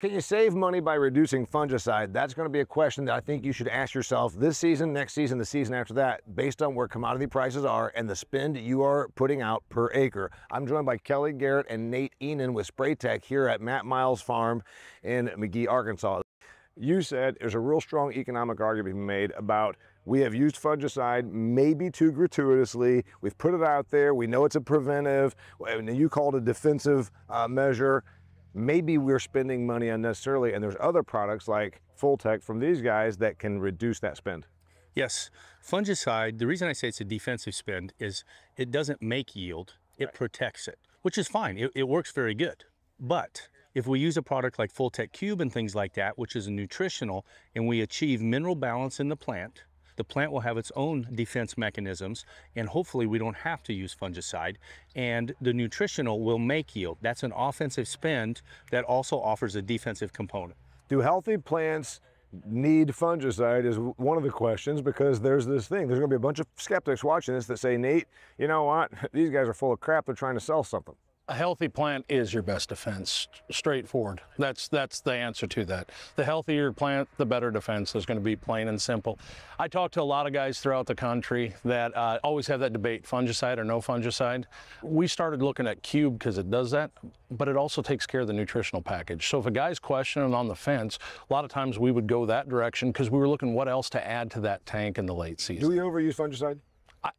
Can you save money by reducing fungicide? That's going to be a question that I think you should ask yourself this season, next season, the season after that, based on where commodity prices are and the spend you are putting out per acre. I'm joined by Kelly Garrett and Nate Enan with Spraytec here at Matt Miles Farm in McGehee, Arkansas. You said there's a real strong economic argument being made about we have used fungicide maybe too gratuitously. We've put it out there. We know it's a preventive. You called it a defensive uh, measure maybe we're spending money unnecessarily and there's other products like Full-Tech from these guys that can reduce that spend. Yes, fungicide, the reason I say it's a defensive spend is it doesn't make yield, it right. protects it, which is fine. It, it works very good. But if we use a product like Full-Tech Cube and things like that, which is a nutritional, and we achieve mineral balance in the plant, the plant will have its own defense mechanisms, and hopefully we don't have to use fungicide. And the nutritional will make yield. That's an offensive spend that also offers a defensive component. Do healthy plants need fungicide is one of the questions because there's this thing. There's going to be a bunch of skeptics watching this that say, Nate, you know what? These guys are full of crap. They're trying to sell something. A healthy plant is your best defense, straightforward. That's that's the answer to that. The healthier plant, the better defense is going to be plain and simple. I talk to a lot of guys throughout the country that uh, always have that debate, fungicide or no fungicide. We started looking at Cube because it does that, but it also takes care of the nutritional package. So if a guy's questioning on the fence, a lot of times we would go that direction because we were looking what else to add to that tank in the late season. Do we overuse fungicide?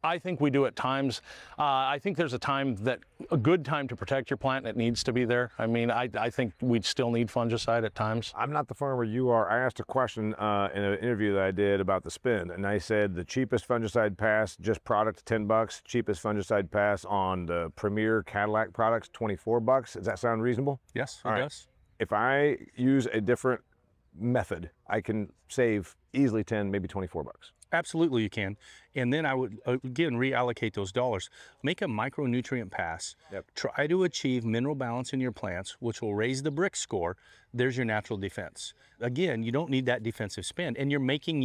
I think we do at times. Uh, I think there's a time that a good time to protect your plant and it needs to be there. I mean, I, I think we'd still need fungicide at times. I'm not the farmer you are. I asked a question uh, in an interview that I did about the spend, and I said the cheapest fungicide pass, just product, 10 bucks. Cheapest fungicide pass on the Premier Cadillac products, 24 bucks. Does that sound reasonable? Yes, it does. If I use a different method, I can save easily 10, maybe 24 bucks. Absolutely, you can. And then I would uh, again reallocate those dollars. Make a micronutrient pass. Yep. Try to achieve mineral balance in your plants, which will raise the Brix score. There's your natural defense. Again, you don't need that defensive spend, and you're making